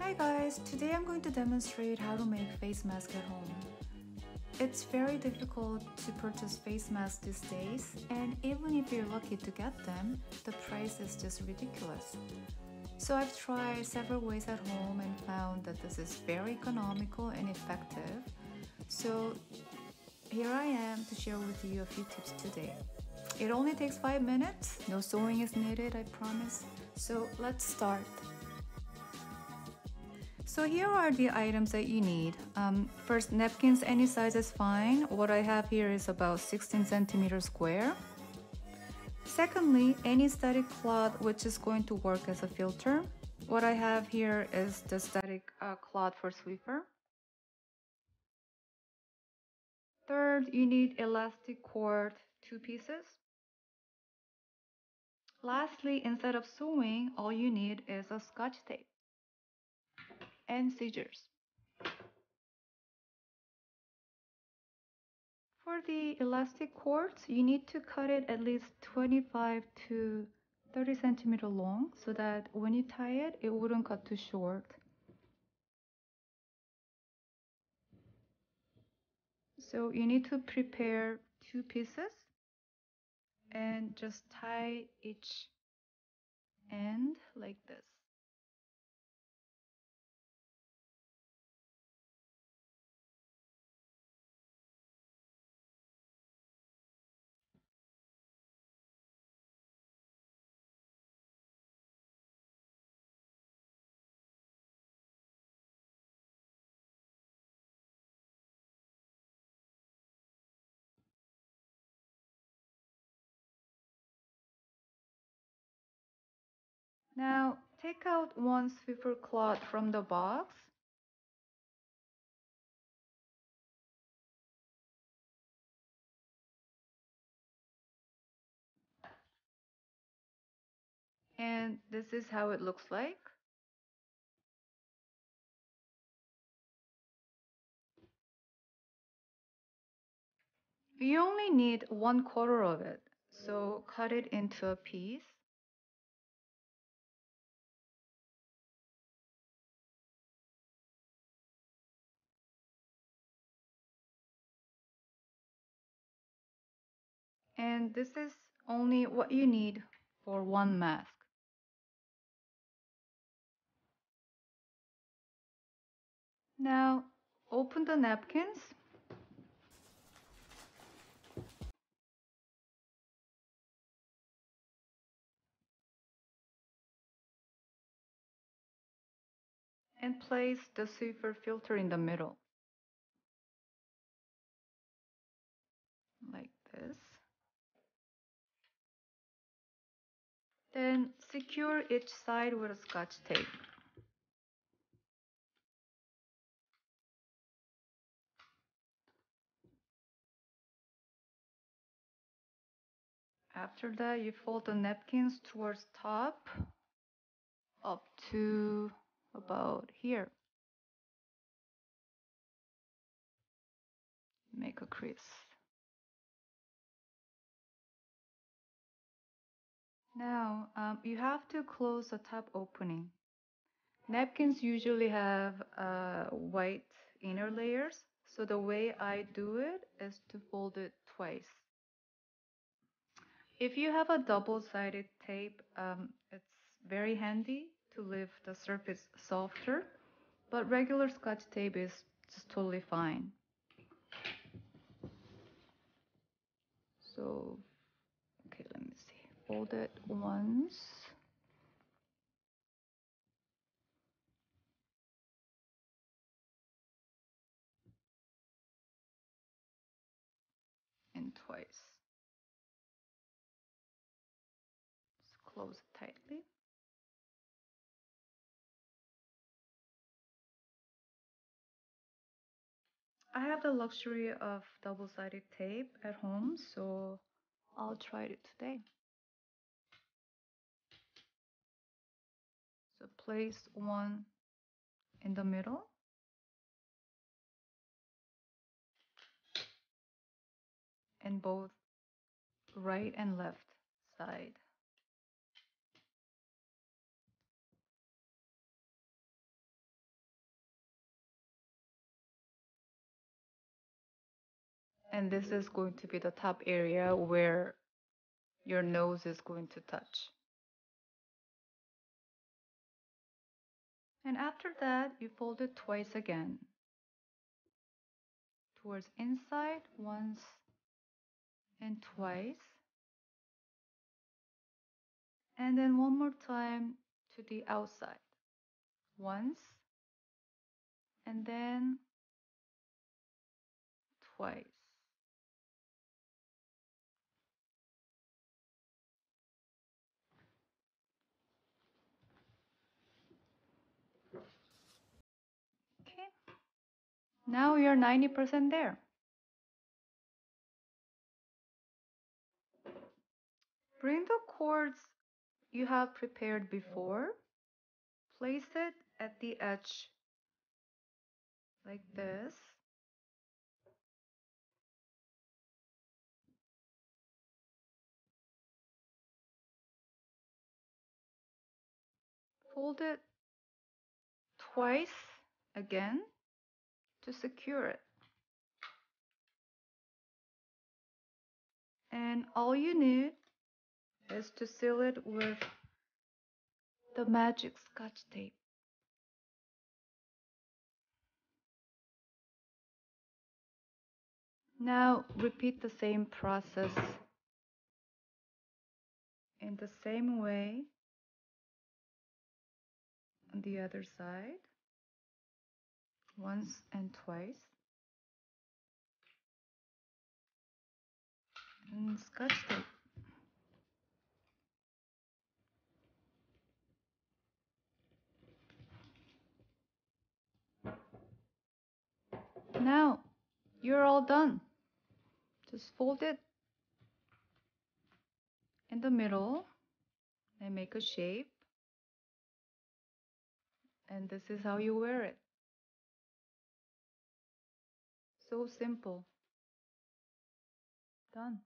Hi guys, today I'm going to demonstrate how to make face mask at home. It's very difficult to purchase face masks these days and even if you're lucky to get them, the price is just ridiculous. So I've tried several ways at home and found that this is very economical and effective. So here I am to share with you a few tips today. It only takes 5 minutes, no sewing is needed, I promise. So let's start. So here are the items that you need. Um, first, napkins, any size is fine. What I have here is about 16 centimeters square. Secondly, any static cloth which is going to work as a filter. What I have here is the static uh, cloth for Swiffer. Third, you need elastic cord, two pieces. Lastly, instead of sewing, all you need is a scotch tape and scissors. For the elastic cords, you need to cut it at least 25 to 30 centimeter long so that when you tie it, it wouldn't cut too short. So you need to prepare two pieces and just tie each end like this. Now take out one Swiffer cloth from the box. And this is how it looks like. You only need one quarter of it, so cut it into a piece. And this is only what you need for one mask. Now open the napkins. And place the Swiffer filter in the middle. Like this. Then secure each side with a scotch tape. After that, you fold the napkins towards top up to about here. Make a crease. Now, um, you have to close the top opening. Napkins usually have uh, white inner layers, so the way I do it is to fold it twice. If you have a double-sided tape, um, it's very handy to leave the surface softer, but regular scotch tape is just totally fine. So, Fold it once. And twice. Just close it tightly. I have the luxury of double-sided tape at home, so I'll try it today. place one in the middle and both right and left side. And this is going to be the top area where your nose is going to touch. And after that, you fold it twice again. Towards inside once and twice. And then one more time to the outside. Once and then twice. Now you're 90% there. Bring the cords you have prepared before. Place it at the edge like this. Fold it twice again to secure it. And all you need is to seal it with the magic scotch tape. Now repeat the same process in the same way on the other side once and twice. And scotch tape. Now you're all done. Just fold it in the middle and make a shape. And this is how you wear it so simple. Done